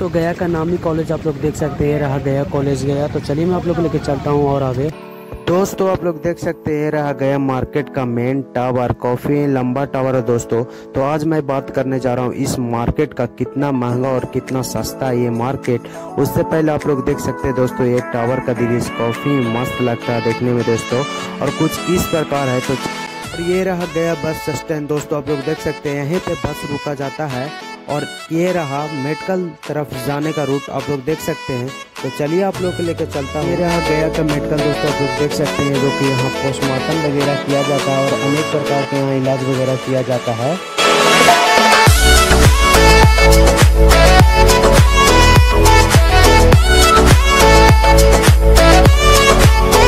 दोस्तों गया का नामी कॉलेज आप लोग देख सकते हैं, रहा गया कॉलेज गया। तो चलिए मैं आप लोग को लेकर चलता हूँ और आगे। दोस्तों, आप लोग देख सकते हैं, रहा गया मार्केट का मेन टावर काफ़ी लंबा टावर है दोस्तों। तो आज मैं बात करने जा रहा हूँ इस मार्केट का कितना महँगा और कितना सस्ता है ये मार्केट उससे पहले आप लोग देख सकते हैं दोस्तों, ये टावर का दृश्य काफ़ी मस्त लगता है देखने में दोस्तों। और कुछ इस प्रकार है तो ये रहा गया बस स्टैंड दोस्तों, आप लोग देख सकते हैं, यहीं पे बस रुका जाता है। और ये रहा मेडिकल तरफ़ जाने का रूट आप लोग देख सकते हैं। तो चलिए आप लोग को लेकर चलता हूँ। ये रहा गया का मेडिकल दोस्तों। आप लोग देख सकते हैं जो कि यहाँ पोस्टमार्टम वगैरह किया जाता है और अनेक प्रकार के यहाँ इलाज वगैरह किया जाता है।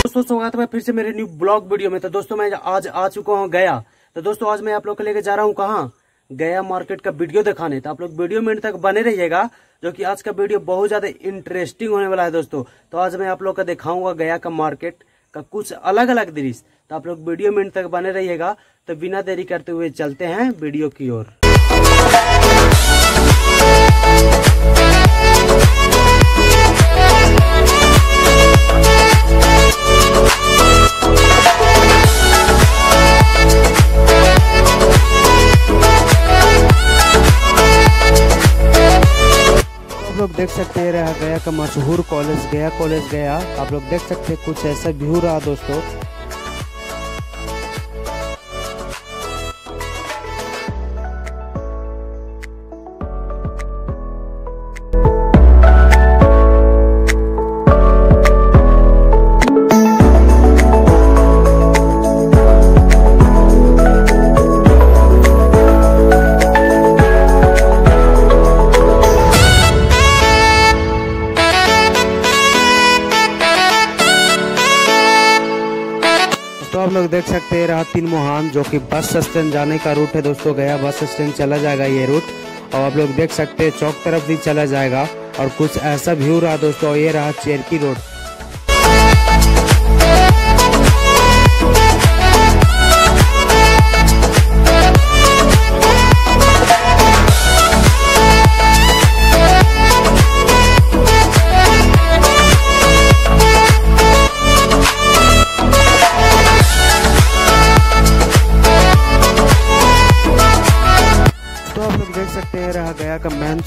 दोस्तों स्वागत है फिर से मेरे न्यू ब्लॉग वीडियो में। तो दोस्तों मैं आज आ चुका हूँ गया। तो दोस्तों आज मैं आप लोग को लेकर जा रहा हूँ कहाँ? गया मार्केट का वीडियो दिखाने तो आप लोग वीडियो में तक बने रहिएगा, जो कि आज का वीडियो बहुत ज़्यादा इंटरेस्टिंग होने वाला है दोस्तों। तो आज मैं आप लोग का दिखाऊँगा गया का मार्केट का कुछ अलग अलग दृश्य। तो आप लोग वीडियो में तक बने रहिएगा तो बिना देरी करते हुए चलते हैं वीडियो की ओर। देख सकते हैं, रहा गया का मशहूर कॉलेज गया कॉलेज गया। आप लोग देख सकते हैं, कुछ ऐसा व्यू रहा दोस्तों। आप लोग देख सकते हैं रहा तीन मोहान जो कि बस स्टैंड जाने का रूट है दोस्तों, गया बस स्टैंड चला जाएगा ये रूट और आप लोग देख सकते हैं चौक तरफ़ भी चला जाएगा। और कुछ ऐसा व्यू रहा दोस्तों, ये रहा चेरकी रोड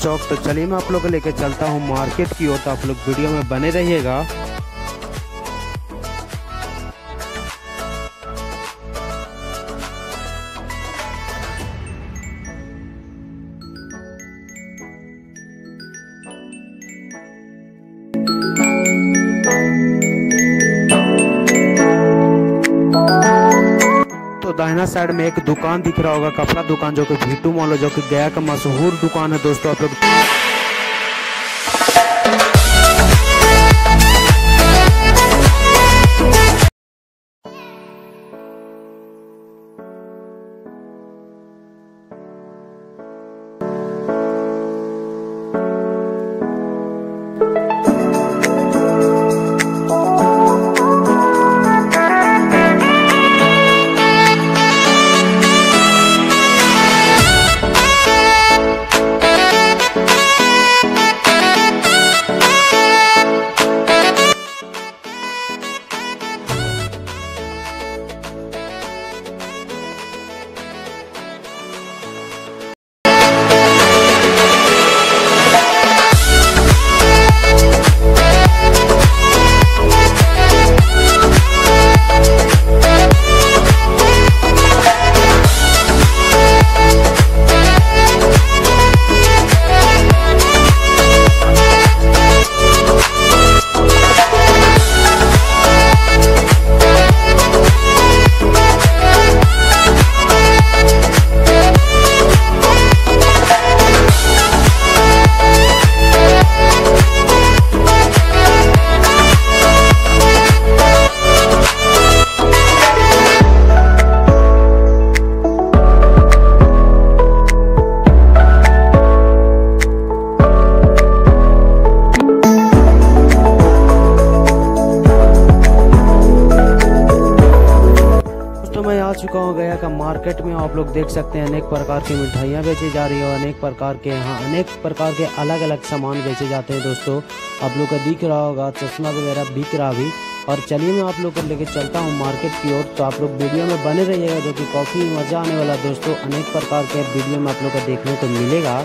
चौक तो चलिए मैं आप लोग को लेकर चलता हूँ मार्केट की ओर तो आप लोग वीडियो में बने रहिएगा। दाहिना साइड में एक दुकान दिख रहा होगा, कपड़ा दुकान जो कि भीटू मॉल है, जो कि गया का मशहूर दुकान है दोस्तों आप लोग। चुका हूँ गया का मार्केट में। आप लोग देख सकते हैं अनेक प्रकार की मिठाइयाँ बेची जा रही है और अनेक प्रकार के यहाँ अनेक प्रकार के अलग अलग सामान बेचे जाते हैं दोस्तों। आप लोग का दिख रहा होगा, चश्मा वगैरह बिक रहा भी। और चलिए मैं आप लोग को लेकर चलता हूँ मार्केट की ओर। तो आप लोग वीडियो में बने रहिएगा जो कि काफ़ी मज़ा आने वाला दोस्तों। अनेक प्रकार के वीडियो में आप लोग का देखने को मिलेगा।